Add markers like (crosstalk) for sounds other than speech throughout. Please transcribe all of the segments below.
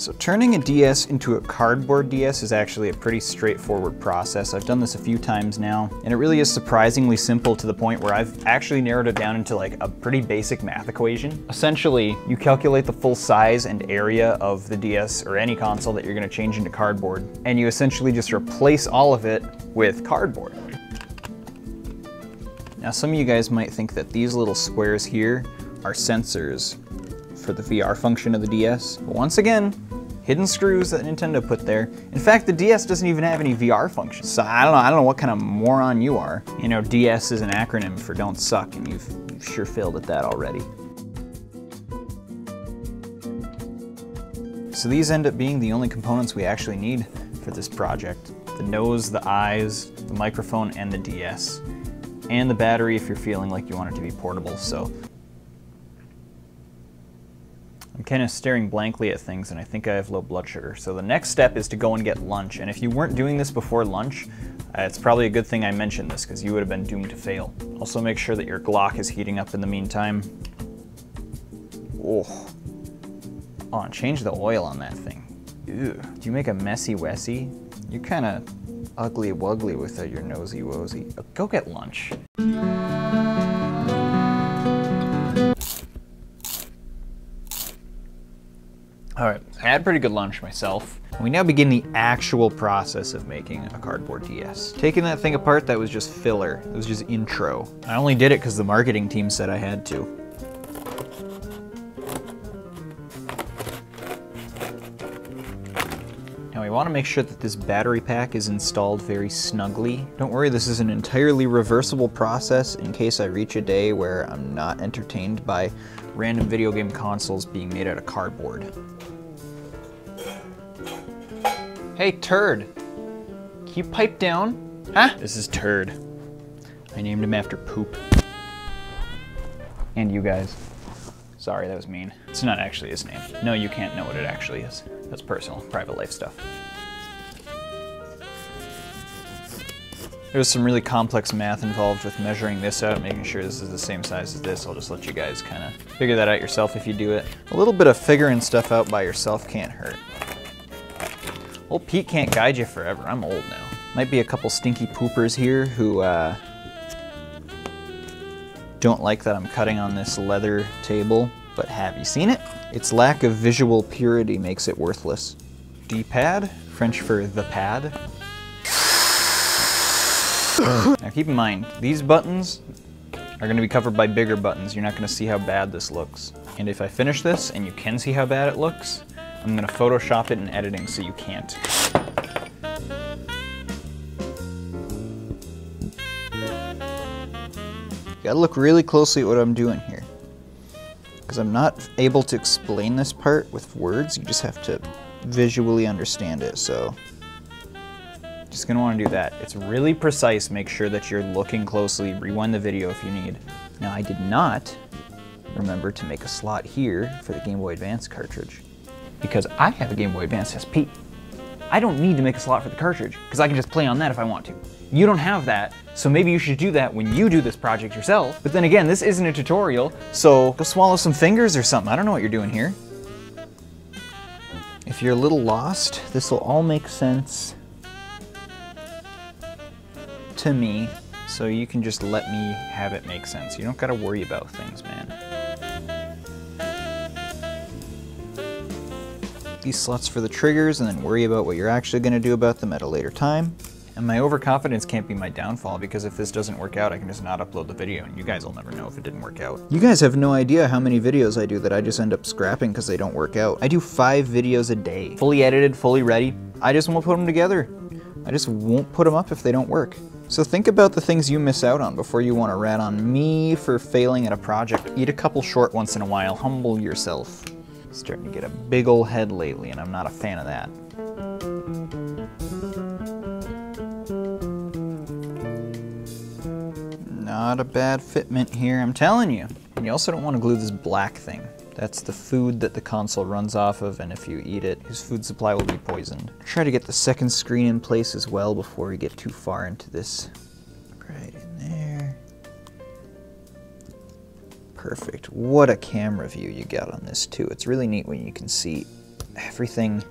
So turning a DS into a cardboard DS is actually a pretty straightforward process. I've done this a few times now, and it really is surprisingly simple to the point where I've actually narrowed it down into like a pretty basic math equation. Essentially, you calculate the full size and area of the DS or any console that you're gonna change into cardboard, and you essentially just replace all of it with cardboard. Now some of you guys might think that these little squares here are sensors for the VR function of the DS. But once again, hidden screws that Nintendo put there. In fact, the DS doesn't even have any VR functions. So I don't know, I don't know what kind of moron you are. You know, DS is an acronym for don't suck, and you've, you've sure failed at that already. So these end up being the only components we actually need for this project. The nose, the eyes, the microphone, and the DS. And the battery if you're feeling like you want it to be portable. So I'm kind of staring blankly at things and I think I have low blood sugar. So the next step is to go and get lunch. And if you weren't doing this before lunch, uh, it's probably a good thing I mentioned this because you would have been doomed to fail. Also make sure that your Glock is heating up in the meantime. Oh. Oh, and change the oil on that thing. Ew. Do you make a messy wessy? You're kind of ugly wuggly without your nosy wosy. Go get lunch. Had pretty good lunch myself. We now begin the actual process of making a cardboard DS. Taking that thing apart, that was just filler. It was just intro. I only did it because the marketing team said I had to. Now we want to make sure that this battery pack is installed very snugly. Don't worry, this is an entirely reversible process in case I reach a day where I'm not entertained by random video game consoles being made out of cardboard. Hey, Turd. Can you pipe down? Huh? This is Turd. I named him after poop. And you guys. Sorry, that was mean. It's not actually his name. No, you can't know what it actually is. That's personal, private life stuff. There was some really complex math involved with measuring this out, making sure this is the same size as this. I'll just let you guys kind of figure that out yourself if you do it. A little bit of figuring stuff out by yourself can't hurt. Old Pete can't guide you forever. I'm old now. Might be a couple stinky poopers here who uh, don't like that I'm cutting on this leather table, but have you seen it? Its lack of visual purity makes it worthless. D-pad, French for the pad. now keep in mind, these buttons are gonna be covered by bigger buttons. You're not gonna see how bad this looks. And if I finish this and you can see how bad it looks, I'm gonna Photoshop it in editing so you can't. You gotta look really closely at what I'm doing here. Because I'm not able to explain this part with words, you just have to visually understand it, so. Just gonna wanna do that. It's really precise, make sure that you're looking closely, rewind the video if you need. Now I did not remember to make a slot here for the Game Boy Advance cartridge because I have a Game Boy Advance SP. I don't need to make a slot for the cartridge because I can just play on that if I want to. You don't have that, so maybe you should do that when you do this project yourself. But then again, this isn't a tutorial, so go swallow some fingers or something. I don't know what you're doing here. If you're a little lost, this will all make sense to me, so you can just let me have it make sense. You don't gotta worry about things, man. These slots for the triggers and then worry about what you're actually going to do about them at a later time. And my overconfidence can't be my downfall because if this doesn't work out, I can just not upload the video and you guys will never know if it didn't work out. You guys have no idea how many videos I do that I just end up scrapping because they don't work out. I do five videos a day, fully edited, fully ready. I just won't put them together. I just won't put them up if they don't work. So think about the things you miss out on before you want to rat on me for failing at a project. Eat a couple short once in a while, humble yourself. Starting to get a big old head lately, and I'm not a fan of that. Not a bad fitment here, I'm telling you. And you also don't want to glue this black thing. That's the food that the console runs off of, and if you eat it, his food supply will be poisoned. Try to get the second screen in place as well before we get too far into this. Perfect. What a camera view you got on this too. It's really neat when you can see everything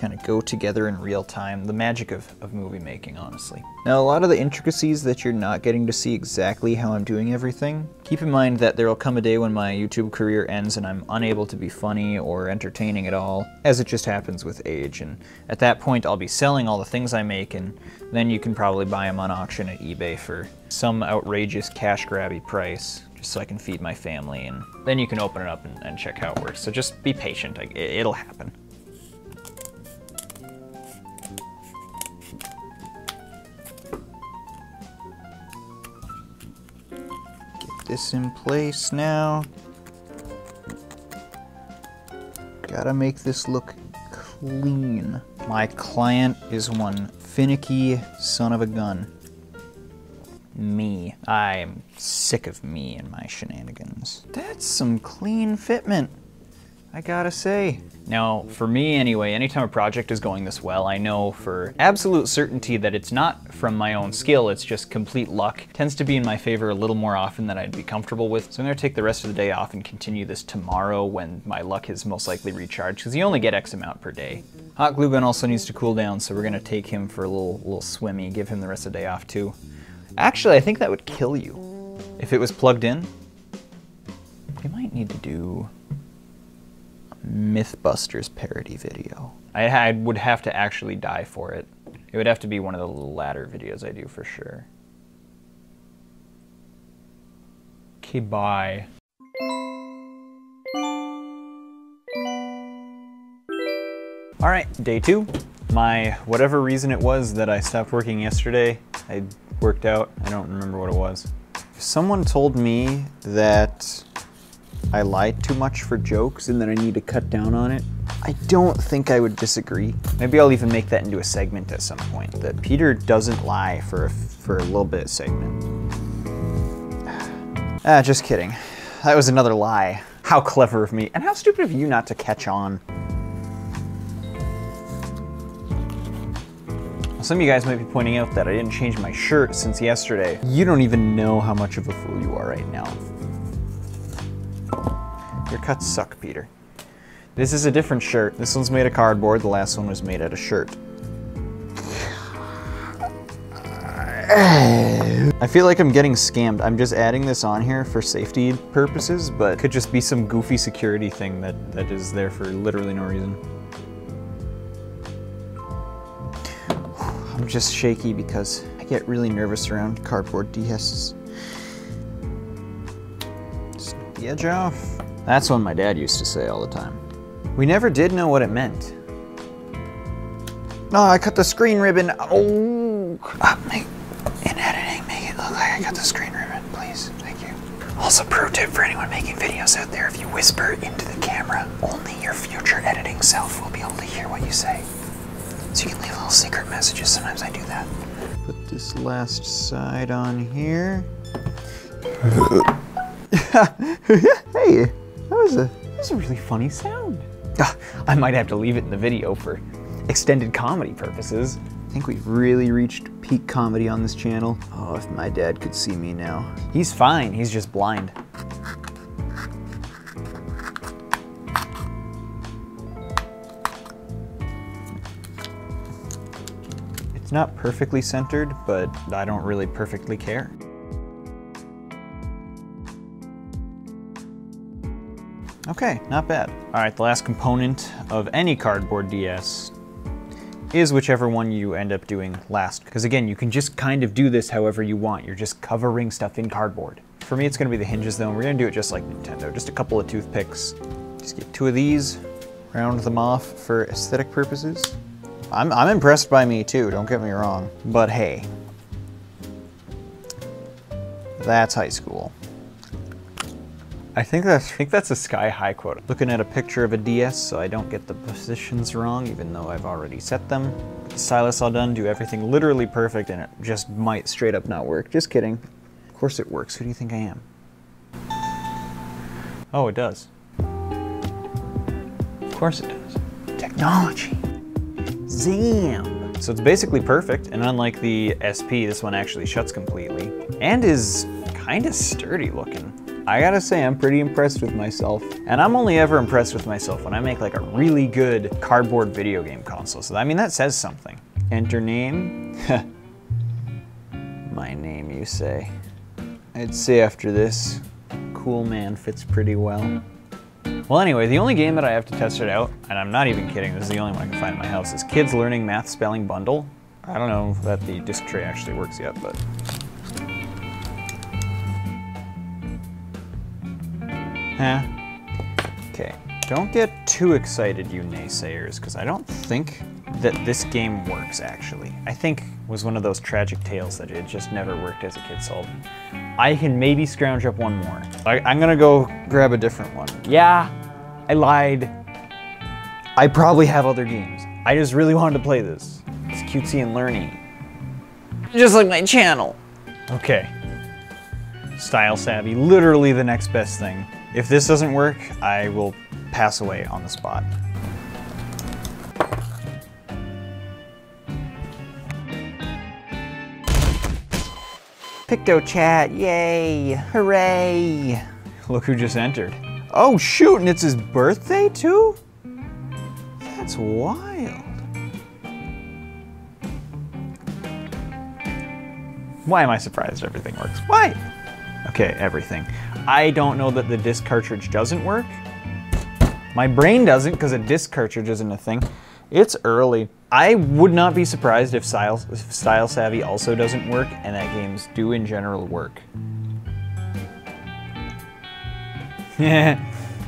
kind of go together in real time. The magic of, of movie making, honestly. Now, a lot of the intricacies that you're not getting to see exactly how I'm doing everything, keep in mind that there will come a day when my YouTube career ends and I'm unable to be funny or entertaining at all, as it just happens with age. And at that point, I'll be selling all the things I make, and then you can probably buy them on auction at eBay for some outrageous cash grabby price just so I can feed my family and then you can open it up and, and check how it works. So just be patient, it, it'll happen. Get this in place now. Gotta make this look clean. My client is one finicky son of a gun. Me. I am sick of me and my shenanigans. That's some clean fitment. I gotta say. Now, for me anyway, anytime a project is going this well, I know for absolute certainty that it's not from my own skill, it's just complete luck. It tends to be in my favor a little more often than I'd be comfortable with. So I'm gonna take the rest of the day off and continue this tomorrow when my luck is most likely recharged, because you only get X amount per day. Hot glue gun also needs to cool down, so we're gonna take him for a little, little swimmy, give him the rest of the day off too. Actually, I think that would kill you. If it was plugged in, we might need to do Mythbusters parody video. I, I, would have to actually die for it. It would have to be one of the latter videos I do for sure. Okay, bye. All right, day two. My, whatever reason it was that I stopped working yesterday, I worked out. I don't remember what it was. If someone told me that I lie too much for jokes and that I need to cut down on it. I don't think I would disagree. Maybe I'll even make that into a segment at some point, that Peter doesn't lie for a, for a little bit segment. (sighs) Ah, just kidding. That was another lie. How clever of me, and how stupid of you not to catch on. Some of you guys might be pointing out that I didn't change my shirt since yesterday. You don't even know how much of a fool you are right now. Your cuts suck, Peter. This is a different shirt. This one's made of cardboard. The last one was made out of shirt. I feel like I'm getting scammed. I'm just adding this on here for safety purposes, but could just be some goofy security thing that, that is there for literally no reason. I'm just shaky because I get really nervous around cardboard. Snip the edge off. That's what my dad used to say all the time. We never did know what it meant. No, oh, I cut the screen ribbon. Oh, uh, make, in editing, make it look like I cut the screen ribbon, please. Thank you. Also, pro tip for anyone making videos out there: if you whisper into the camera, only your future editing self will be able to hear what you say. So you can leave little secret messages. Sometimes I do that. Put this last side on here. (laughs) hey. That was a that was a really funny sound. Uh, I might have to leave it in the video for extended comedy purposes. I think we've really reached peak comedy on this channel. Oh, if my dad could see me now. He's fine, he's just blind. Not perfectly centered, but I don't really perfectly care. Okay, not bad. All right, the last component of any cardboard DS is whichever one you end up doing last. Because again, you can just kind of do this however you want. You're just covering stuff in cardboard. For me, it's gonna be the hinges though, and we're gonna do it just like Nintendo. Just a couple of toothpicks. Just get two of these, round them off for aesthetic purposes. I'm, I'm impressed by me too, don't get me wrong. But hey, that's high school. I think that's, I think that's a sky high quote. Looking at a picture of a DS so I don't get the positions wrong, even though I've already set them. Silas all done, do everything literally perfect, and it just might straight up not work. Just kidding. Of course it works. Who do you think I am? Oh, it does. Of course it does. Technology. Zam. So it's basically perfect, and unlike the SP, this one actually shuts completely, and is kind of sturdy looking. I gotta say, I'm pretty impressed with myself. And I'm only ever impressed with myself when I make like a really good cardboard video game console. So, I mean, that says something. Enter name. (laughs) My name, you say. I'd say after this, Cool Man fits pretty well. Well, anyway, the only game that I have to test it out, and I'm not even kidding, this is the only one I can find in my house, is Kids Learning Math Spelling Bundle. I don't know that the disc tray actually works yet, but. Huh? Okay. Don't get too excited, you naysayers, because I don't think that this game works, actually. I think was one of those tragic tales that it just never worked as a kid solving. I can maybe scrounge up one more. I, I'm gonna go grab a different one. Yeah, I lied. I probably have other games. I just really wanted to play this. It's cutesy and learning. Just like my channel. Okay. Style savvy, literally the next best thing. If this doesn't work, I will pass away on the spot. Picto chat, yay, hooray. Look who just entered. Oh shoot, and it's his birthday too? That's wild. Why am I surprised everything works? Why? Okay, everything. I don't know that the disc cartridge doesn't work. My brain doesn't because a disc cartridge isn't a thing. It's early. I would not be surprised if Style, if Style Savvy also doesn't work and that games do in general work. (laughs)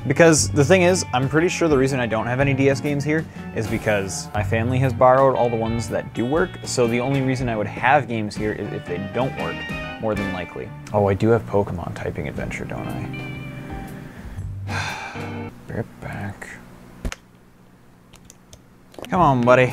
because the thing is, I'm pretty sure the reason I don't have any DS games here is because my family has borrowed all the ones that do work, so the only reason I would have games here is if they don't work, more than likely. Oh, I do have Pokemon Typing Adventure, don't I? (sighs) Right back. Come on, buddy.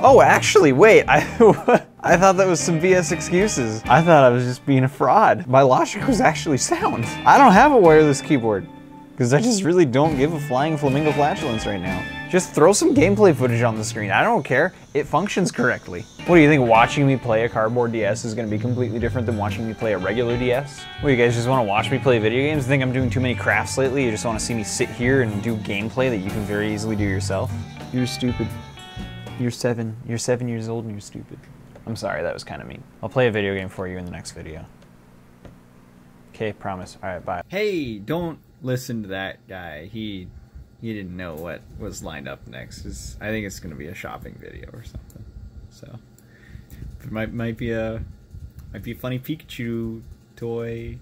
Oh, actually, wait, I, (laughs) I thought that was some BS excuses. I thought I was just being a fraud. My logic was actually sound. I don't have a wireless keyboard, because I just really don't give a flying flamingo flatulence right now. Just throw some gameplay footage on the screen. I don't care. It functions correctly. What do you think, watching me play a cardboard DS is gonna be completely different than watching me play a regular DS? What, you guys just wanna watch me play video games? Think I'm doing too many crafts lately? You just wanna see me sit here and do gameplay that you can very easily do yourself? You're stupid. You're seven. You're seven years old and you're stupid. I'm sorry, that was kind of mean. I'll play a video game for you in the next video. Okay, promise. All right, bye. Hey, don't listen to that guy. He he didn't know what was lined up next. It's, I think it's going to be a shopping video or something. So it might might be a might be a funny Pikachu toy